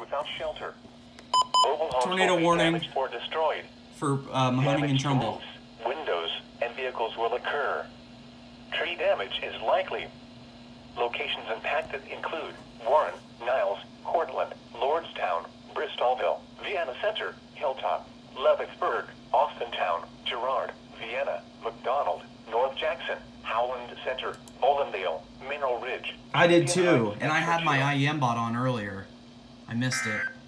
without shelter. Mobile homes Tornado warning. or destroyed. For uh, Mahoning and Trumbull. roofs, windows, and vehicles will occur. Tree damage is likely. Locations impacted include Warren, Niles, Cortland, Lordstown, Bristolville, Vienna Center, Hilltop, Leavittsburg, Austintown, Girard, Vienna, McDonald, North Jackson, Howland Center, Bolindale, Mineral Ridge. I did too, and I had my. IEM bot on earlier. I missed it.